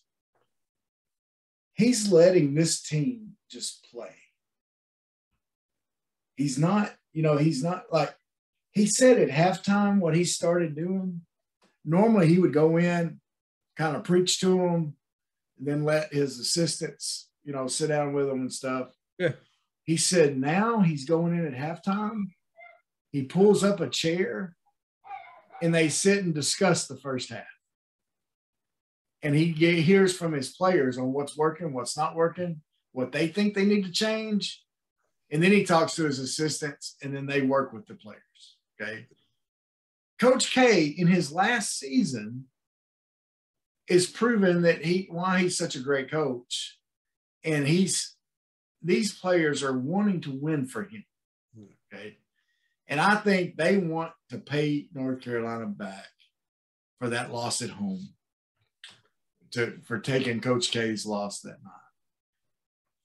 S2: He's letting this team just play. He's not, you know, he's not like he said at halftime what he started doing. Normally, he would go in, kind of preach to them, and then let his assistants, you know, sit down with them and stuff.
S3: Yeah.
S2: He said now he's going in at halftime. He pulls up a chair and they sit and discuss the first half. And he ge- hears from his players on what's working, what's not working, what they think they need to change. And then he talks to his assistants and then they work with the players. Okay. Coach K in his last season is proven that he why he's such a great coach. And he's these players are wanting to win for him. Hmm. Okay. And I think they want to pay North Carolina back for that loss at home, to for taking Coach K's loss that night.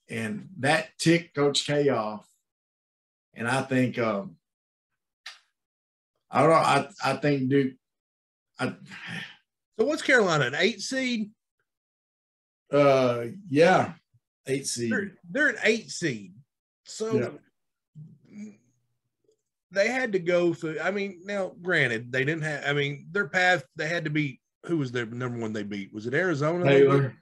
S2: And that ticked Coach K off. And I think um I don't know, I, I think Duke I
S3: so what's Carolina an eight seed?
S2: uh yeah, eight seed.
S3: They're, they're an eight seed. So they had to go through. I mean, now granted, they didn't have. I mean, their path. They had to beat. Who was their number one? They beat. Was it Arizona?
S2: Baylor.
S3: Baylor.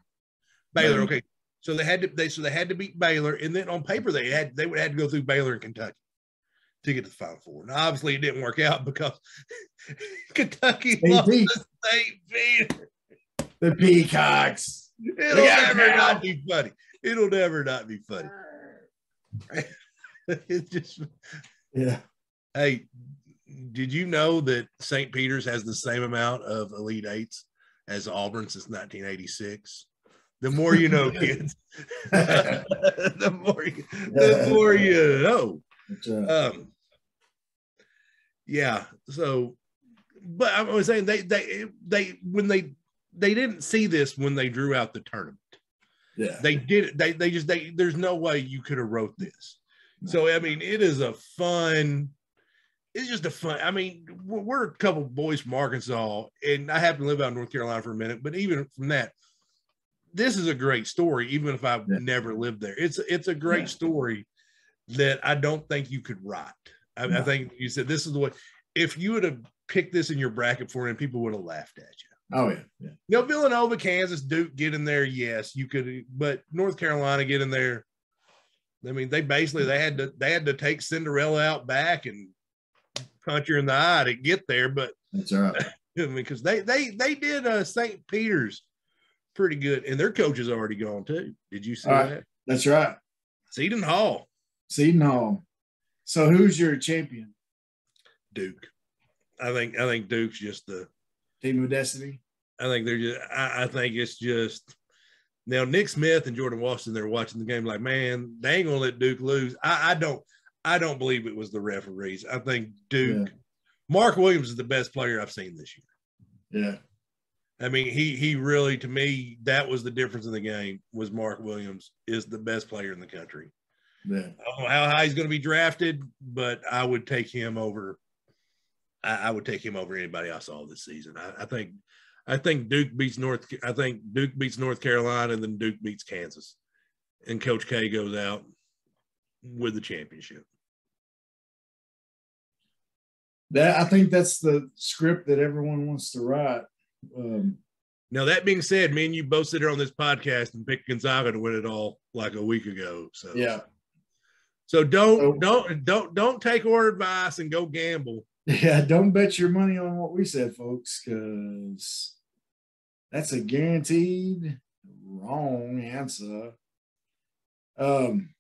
S2: Baylor.
S3: Okay. So they had to. They so they had to beat Baylor, and then on paper they had they would have to go through Baylor and Kentucky to get to the Final Four. Now, obviously, it didn't work out because Kentucky
S2: They
S3: lost
S2: beat
S3: the state feeder.
S2: the Peacocks.
S3: It'll
S2: Look
S3: never
S2: that.
S3: not be funny. It'll never not be funny. it's just
S2: Yeah.
S3: Hey, did you know that St. Peter's has the same amount of Elite Eights as Auburn since 1986? The more you know, kids. the more you, the more you know. Um, yeah. So, but I was saying they they they when they they didn't see this when they drew out the tournament.
S2: yeah.
S3: They did it. They they just they. There's no way you could have wrote this. So I mean, it is a fun. It's just a fun. I mean, we're, we're a couple boys from Arkansas, and I happen to live out in North Carolina for a minute. But even from that, this is a great story, even if I've
S2: Yeah.
S3: never lived there. It's it's a great
S2: Yeah.
S3: story that I don't think you could write. I, I think you said this is the way. If you would have picked this in your bracket for him, people would have laughed at you.
S2: Oh yeah, yeah.
S3: You know, Villanova, Kansas, Duke get in there. Yes, you could, but North Carolina get in there. I mean, they basically they had to they had to take Cinderella out back and punch her in the eye to get there. But
S2: That's all right.
S3: Because they they they did uh, St. Peter's pretty good, and their coach is already gone too. Did you see
S2: right.
S3: that?
S2: That's right.
S3: Seton Hall,
S2: Seton Hall. So who's your champion?
S3: Duke. I think I think Duke's just the.
S2: Team of Destiny.
S3: I think they're just. I, I think it's just. Now Nick Smith and Jordan Washington, they're watching the game like, man, they ain't gonna let Duke lose. I, I don't. I don't believe it was the referees. I think Duke. Mark Williams is the best player I've seen this year.
S2: Yeah.
S3: I mean, he he really to me that was the difference in the game was Mark Williams is the best player in the country.
S2: Yeah.
S3: I don't know how high he's going to be drafted, but I would take him over. I, I would take him over anybody I saw this season. I, I think, I think Duke beats North. I think Duke beats North Carolina, and then Duke beats Kansas, and Coach K goes out with the championship.
S2: That I think that's the script that everyone wants to write. Um,
S3: Now that being said, me and you both sit here on this podcast and picked Gonzaga to win it all like a week ago. So
S2: yeah.
S3: So don't
S2: So-
S3: don't don't don't take our advice and go gamble.
S2: Yeah. Don't bet your money on what we said, folks, because that's a guaranteed wrong answer. Um.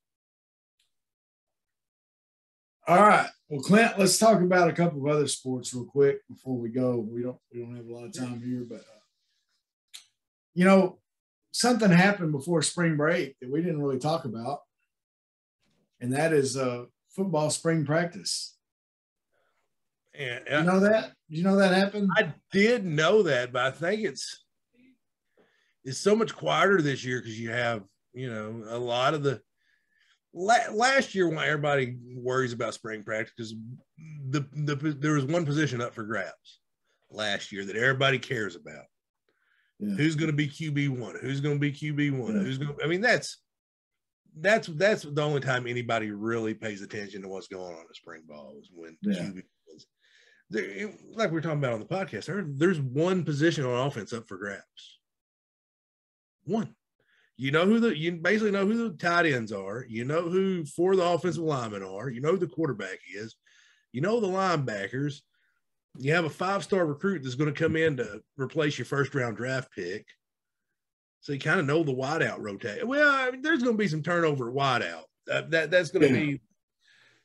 S2: All right. Well, Clint, let's talk about a couple of other sports real quick before we go. We don't we don't have a lot of time here, but uh, you know, something happened before spring break that we didn't really talk about, and that is uh, football spring practice.
S3: And
S2: You know that? You know that happened?
S3: I did know that, but I think it's it's so much quieter this year because you have you know a lot of the last year when everybody worries about spring practice because the, the there was one position up for grabs last year that everybody cares about.
S2: Yeah.
S3: Who's going to be QB one? Who's going to be QB one?
S2: Yeah.
S3: Who's going? to I mean, that's that's that's the only time anybody really pays attention to what's going on in spring ball is when
S2: Yeah.
S3: QB. There, like we are talking about on the podcast, there, there's one position on offense up for grabs. One. You know who the you basically know who the tight ends are. You know who for the offensive linemen are. You know who the quarterback is. You know the linebackers. You have a five star recruit that's going to come in to replace your first round draft pick. So you kind of know the wideout rotate. Well, I mean, there's going to be some turnover at wideout. Uh, that that's going to
S2: Yeah.
S3: be.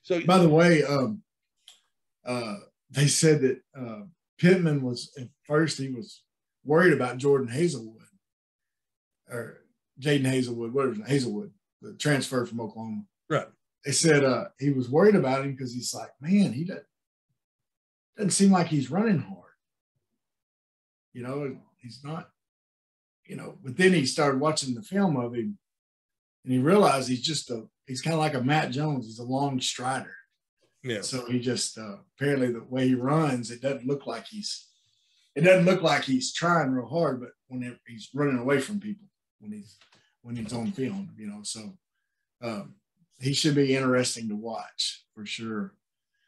S3: So
S2: By the way, um, uh, they said that uh, Pittman was at first he was worried about Jordan Haselwood or Jadon Haselwood, whatever Haselwood, the transfer from Oklahoma.
S3: right.
S2: They said uh, he was worried about him because he's like, man, he doesn't doesn't seem like he's running hard. You know, he's not. You know, but then he started watching the film of him, and he realized he's just a he's kind of like a Matt Jones. He's a long strider.
S3: Yeah.
S2: So he just uh, apparently the way he runs, it doesn't look like he's it doesn't look like he's trying real hard, but when he's running away from people when he's when he's on film, you know. So um, he should be interesting to watch for sure.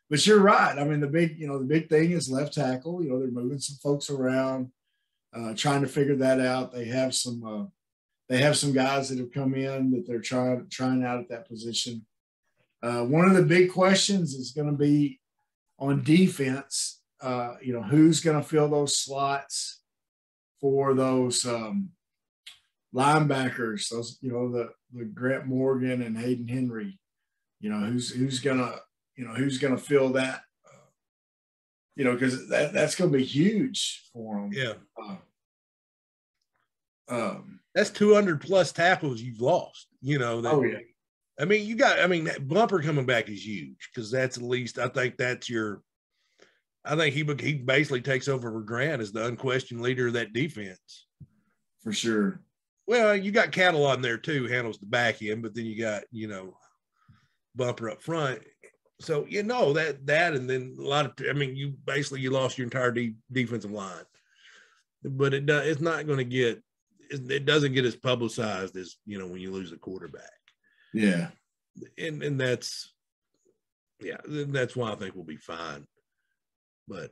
S2: But you're right. I mean, the big you know the big thing is left tackle. You know they're moving some folks around, uh, trying to figure that out. They have some uh, they have some guys that have come in that they're trying trying out at that position. Uh, one of the big questions is going to be on defense. Uh, you know, who's going to fill those slots for those um, linebackers? Those, you know, the the Grant Morgan and Hayden Henry. You know, who's who's gonna you know who's gonna fill that? Uh, you know, because that that's going to be huge for them.
S3: Yeah.
S2: Um,
S3: That's 200 plus tackles you've lost. You know, that,
S2: oh yeah.
S3: I mean, you got, I mean, that bumper coming back is huge because that's at least, I think that's your, I think he he basically takes over for Grant as the unquestioned leader of that defense.
S2: for sure.
S3: Well, you got Catalon there too, handles the back end, but then you got, you know, bumper up front. So, you know, that, that, and then a lot of, I mean, you basically, you lost your entire de- defensive line, but it does, it's not going to get, it doesn't get as publicized as you know when you lose a quarterback.
S2: Yeah.
S3: And and that's yeah, that's why I think we'll be fine. But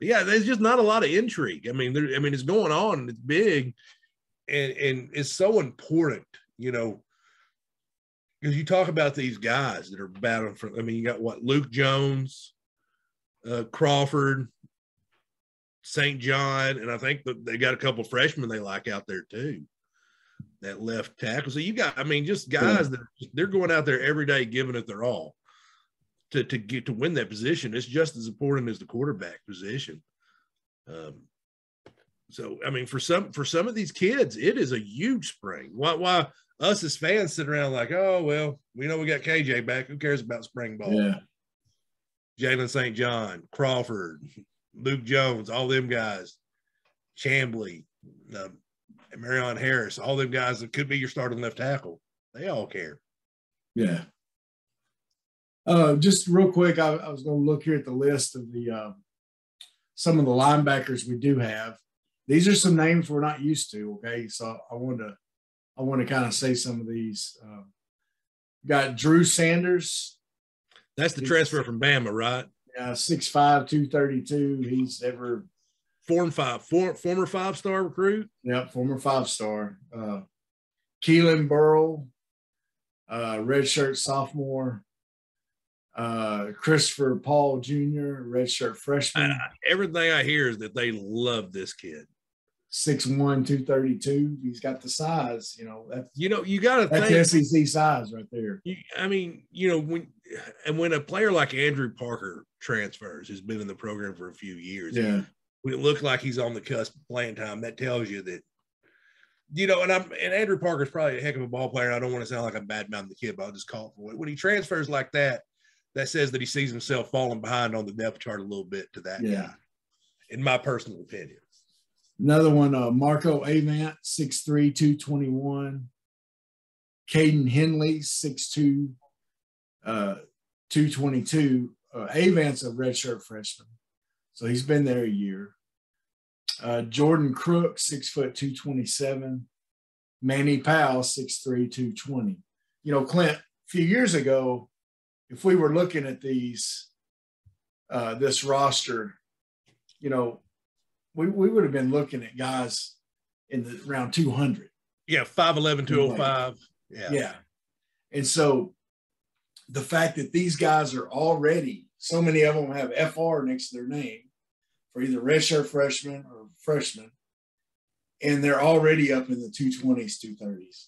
S3: yeah, there's just not a lot of intrigue. I mean, there, I mean, it's going on, it's big, and and it's so important, you know, because you talk about these guys that are battling for. I mean, you got what Luke Jones, uh, Crawford, St. John, and I think that they got a couple freshmen they like out there too. That left tackle. So you got, I mean, just guys that they're going out there every day giving it their all to to get to win that position. It's just as important as the quarterback position. Um, so I mean, for some for some of these kids, it is a huge spring. Why why us as fans sit around like, oh well, we know we got KJ back. Who cares about spring ball?
S2: Yeah.
S3: Jalen St. John, Crawford, Luke Jones, all them guys, Chamblee, um, Marion Harris, all them guys that could be your starting left tackle. They all care.
S2: Yeah. Uh, just real quick, I, I was going to look here at the list of the uh, some of the linebackers we do have. These are some names we're not used to. Okay, so I want to I want to kind of say some of these. Uh, got Drew Sanders.
S3: That's the transfer from Bama, right?
S2: Yeah, 6'5", 232. He's ever
S3: Form five, four, former five star recruit.
S2: Yep, former five star. Uh, Kelin Burrle, uh, redshirt sophomore. Uh, Christopher Paul Jr., redshirt freshman.
S3: Everything I hear is that they love this kid.
S2: 6'1", 232. He's got the size, you know. That's
S3: You know, you got to think.
S2: that's SEC size right there.
S3: You, I mean, you know, when and when a player like Andrew Parker transfers, who's been in the program for a few years,
S2: Yeah,
S3: when it looked like he's on the cusp of playing time, that tells you that, you know, and I'm and Andrew Parker's probably a heck of a ball player. I don't want to sound like I'm bad mouthing the kid, but I'll just call it for it. When he transfers like that, that says that he sees himself falling behind on the depth chart a little bit to that
S2: Yeah.
S3: guy, in my personal opinion.
S2: Another one, uh, Marco Avant, 6'3", 221. Caden Henley, 6'2", uh, 222. Uh, Avant's a redshirt freshman, so he's been there a year. Uh, Jordan Crook, 6 foot 227. Mani Powell, 6'3", 220. You know, Clint, a few years ago, if we were looking at these, uh, this roster, you know, we, we would have been looking at guys in the around 200.
S3: Yeah, 5'11, 205. Yeah.
S2: Yeah. And so the fact that these guys are already, so many of them have FR next to their name for either redshirt freshman or freshman, and they're already up in the 220s, 230s.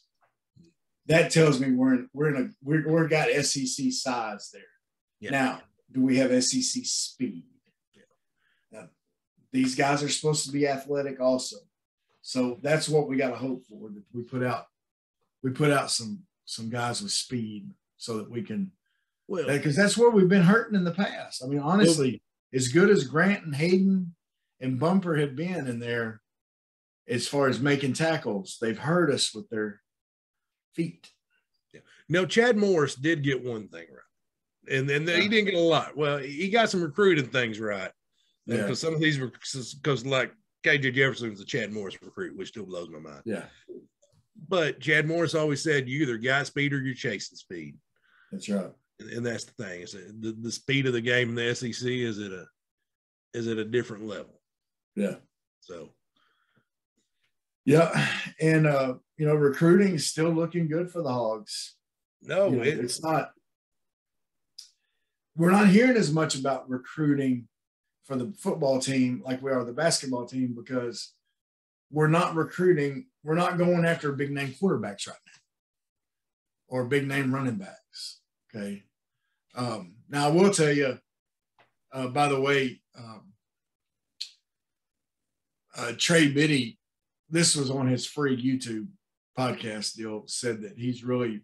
S2: That tells me we're in, we're in a, we're, we're got SEC size there.
S3: Yeah.
S2: Now, do we have SEC speed? Now, these guys are supposed to be athletic also. So that's what we got to hope for that we put out we put out some some guys with speed so that we can
S3: Well,
S2: because that's where we've been hurting in the past. I mean, honestly, as good as Grant and Hayden and Bumper had been in there, as far as making tackles, they've hurt us with their feet.
S3: no, Chad Morris did get one thing right. And then he didn't get a lot. Well, he got some recruiting things right.
S2: Yeah.
S3: Because some of these were because like KJ Jefferson was a Chad Morris recruit, which still blows my mind.
S2: Yeah,
S3: But Chad Morris always said you either got speed or you're chasing speed.
S2: that's right.
S3: And, and that's the thing. Is the, the speed of the game in the SEC is at a is at a different level.
S2: Yeah.
S3: So
S2: Yeah. And uh, you know, recruiting is still looking good for the hogs.
S3: no,
S2: You know,
S3: it,
S2: it's not we're not hearing as much about recruiting for the football team like we are the basketball team because we're not recruiting we're not going after big name quarterbacks right now or big name running backs okay um, now i will tell you uh, by the way um, uh, trey biddy this was on his free youtube podcast deal said that he's really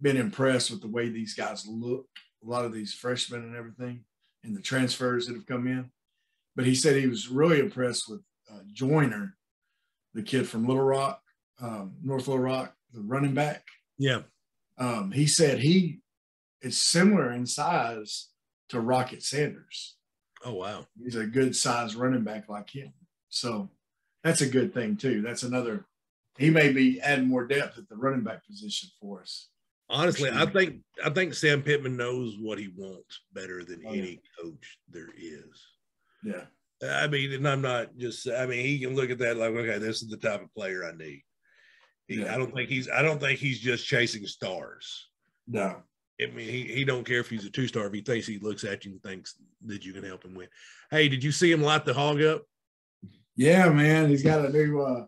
S2: been impressed with the way these guys look, a lot of these freshmen and everything, and the transfers that have come in. But he said he was really impressed with uh, Jointer, the kid from Little Rock, um, North Little Rock, the running back.
S3: yeah.
S2: Um, he said he is similar in size to Rocket Sanders.
S3: Oh wow.
S2: He's a good size running back like him. So that's a good thing too. That's another. He may be adding more depth at the running back position for us.
S3: Honestly, I think I think Sam Pittman knows what he wants better than
S2: Oh, yeah.
S3: any coach there is.
S2: Yeah,
S3: I mean, and I'm not just. I mean, he can look at that like, okay, this is the type of player I need. He,
S2: Yeah.
S3: I don't think he's. I don't think he's just chasing stars.
S2: no,
S3: I mean, he, he don't care if he's a two star. If he thinks he looks at you and thinks that you can help him win. Hey, did you see him light the hog up?
S2: yeah, man. He's got a new. uh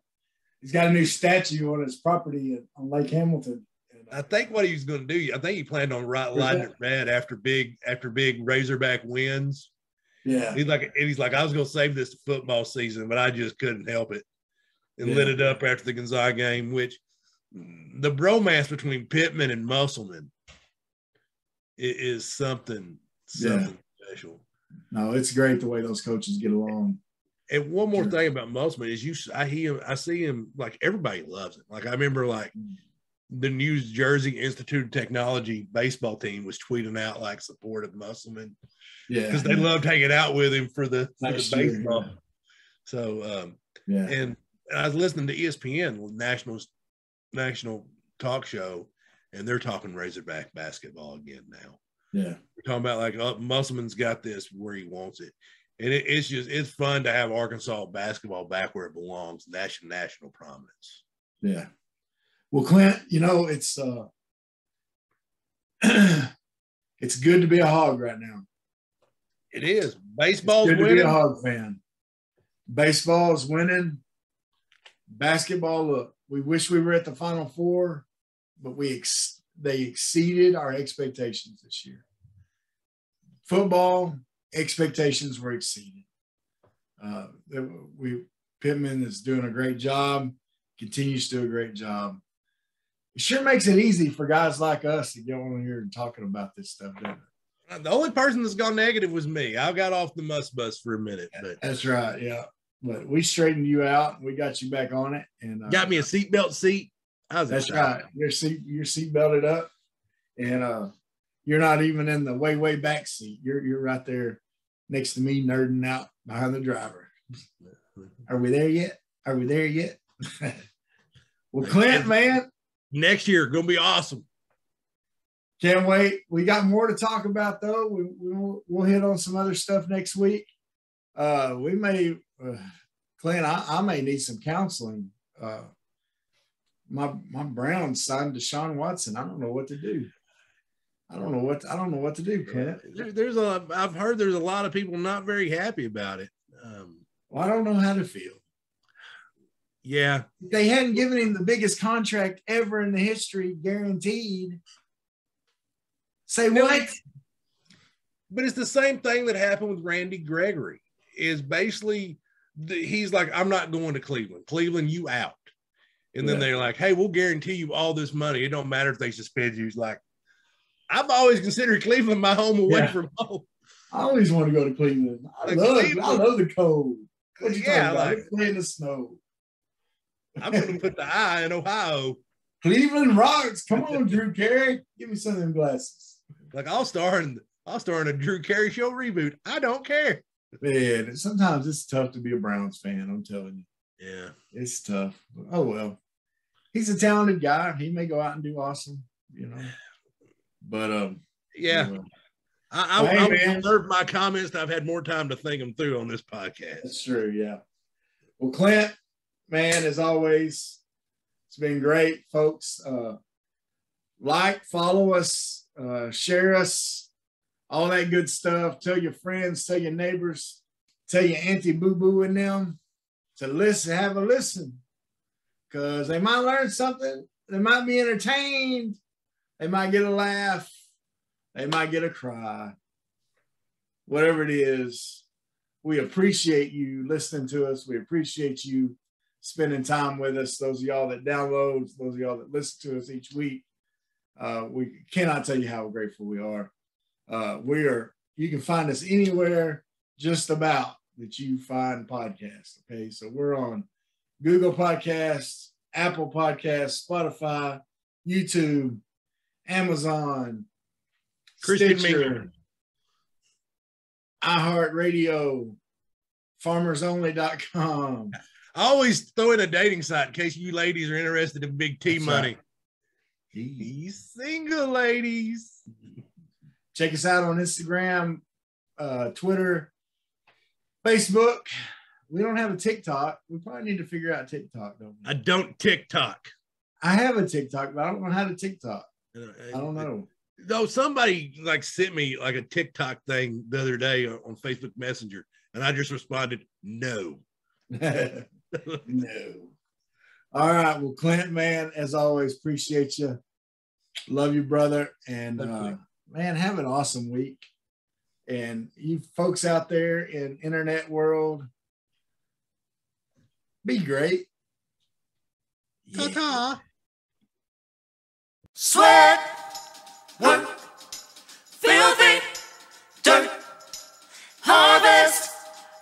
S2: He's got a new statue on his property at, on Lake Hamilton. And,
S3: I think what he was going to do. I think he planned on right, lighting it red after big after big Razorback wins.
S2: Yeah,
S3: He's like, and he's like, I was going to save this football season, but I just couldn't help it, and
S2: Yeah.
S3: lit it up after the Gonzaga game. Which mm, the bromance between Pittman and Musselman is something something special.
S2: no, it's great the way those coaches get along.
S3: And one more thing about Musselman is you, I hear, him, I see him like everybody loves him. Like I remember, like the New Jersey Institute of Technology baseball team was tweeting out like support of Musselman
S2: Yeah,
S3: because they loved hanging out with him for the, for the
S2: Last year,
S3: baseball.
S2: yeah.
S3: So, um,
S2: yeah,
S3: and I was listening to ESPN national national talk show, and they're talking Razorback basketball again now.
S2: yeah,
S3: We're talking about like oh, Musselman's got this where he wants it, and it, it's just it's fun to have Arkansas basketball back where it belongs, national national prominence.
S2: yeah. Well, Clint, you know it's uh it's good to be a hog right now.
S3: It is
S2: It's
S3: baseball's
S2: good to be a hog fan. Baseball is winning. Basketball, look, we wish we were at the Final Four, but we ex- they exceeded our expectations this year. Football expectations were exceeded. Uh, we Pittman is doing a great job, continues to do a great job. It sure makes it easy for guys like us to get on here and talking about this stuff. Doesn't it?
S3: The only person that's gone negative was me. I got off the must bus for a minute, but
S2: That's right. Yeah. But we straightened you out. We got you back on it. And uh,
S3: got me a seatbelt seat. Was
S2: That's right. Your seat, your seat belted up, and uh, you're not even in the way, way back seat. You're you're right there next to me, nerding out behind the driver. Are we there yet? Are we there yet? well, Clint, man,
S3: Next year, gonna be awesome.
S2: can't wait. We got more to talk about though. We, we'll we'll hit on some other stuff next week. Uh, we may, uh, Clint, I, I may need some counseling. Uh, my my Browns signed Deshaun Watson. I don't know what to do. I don't know what I don't know what to do, Clint.
S3: There- there's a I've heard there's a lot of people not very happy about it. Um,
S2: Well, I don't know how to feel.
S3: Yeah,
S2: If they hadn't given him the biggest contract ever in the history, guaranteed. Say what?
S3: but it's the same thing that happened with Randy Gregory. Is basically the, he's like, I'm not going to Cleveland. Cleveland, you out. And then
S2: Yeah.
S3: they're like, Hey, we'll guarantee you all this money. It don't matter if they suspend you. He's like, I've always considered Cleveland my home away
S2: Yeah.
S3: from home.
S2: I always want to go to Cleveland. I
S3: Like
S2: love
S3: Cleveland-
S2: I love the cold. What you
S3: Yeah,
S2: talking about?
S3: like-
S2: Let's in the snow.
S3: I'm going to put the I in Ohio.
S2: Cleveland rocks. Come on, Drew Carey. Give me some of them glasses.
S3: Like I'll star in I'll star in a Drew Carey show reboot. I don't care.
S2: Man, sometimes it's tough to be a Browns fan. I'm telling you,
S3: Yeah.
S2: it's tough. But, oh well, he's a talented guy. He may go out and do awesome, you know. But um,
S3: Yeah.
S2: well,
S3: I, I,
S2: Hey,
S3: I reserve my comments. I've had more time to think them through on this podcast.
S2: that's true. Yeah. Well, Clint, man, as always, it's been great, folks. Uh, like, follow us, uh, share us, all that good stuff. Tell your friends, tell your neighbors, tell your auntie boo boo and them to listen, have a listen, because they might learn something. They might be entertained. They might get a laugh. They might get a cry. Whatever it is, we appreciate you listening to us. We appreciate you spending time with us. Those of y'all that download, those of y'all that listen to us each week. Uh, we cannot tell you how grateful we are. Uh, we are, you can find us anywhere just about that you find podcasts. Okay. So we're on Google Podcasts, Apple Podcasts, Spotify, YouTube, Amazon,
S3: Christian
S2: Stitcher,
S3: Mingle.
S2: iHeartRadio, farmersonly.com.
S3: I always throw in a dating site in case you ladies are interested in big T
S2: That's
S3: money.
S2: right.
S3: He's single, ladies.
S2: Check us out on Instagram, uh, Twitter, Facebook. We don't have a TikTok. We probably need to figure out TikTok, don't we?
S3: I don't TikTok.
S2: I have a TikTok, but I don't know how to TikTok. I don't know.
S3: Though somebody like sent me like a TikTok thing the other day on Facebook Messenger, and I just responded, no.
S2: no. All right. Well, Clint, man, as always, appreciate you. Love you, brother. And uh, man, have an awesome week. And you folks out there in internet world, be great. Yeah.
S3: Ta-ta.
S4: Sweat, work, filthy, dirt, harvest,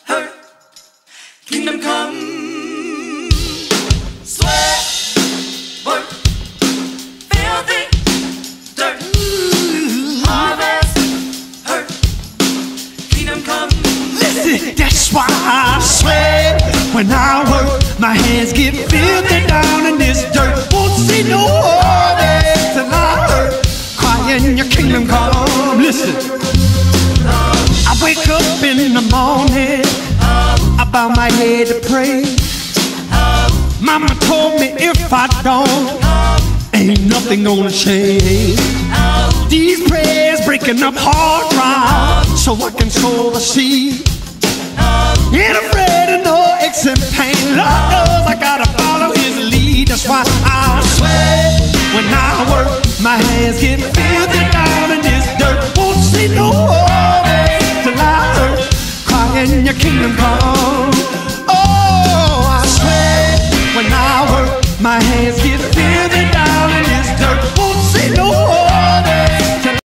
S4: hurt, kingdom come. Sweat
S1: when I work. My hands get filthy down in this dirt. Won't see no harvest till I hurt. Crying, your kingdom come. Listen, I wake up in the morning. I bow my head to pray. Mama told me if I don't, ain't nothing gonna change. These prayers breaking up hard ground so I can sow the of no aches and pain. Lord knows I gotta follow his lead. That's why I sweat when I work. My hands get filthy down in this dirt. Won't see no harvest till I hurt. Crying your kingdom come. Oh, I sweat when I work. My hands get filthy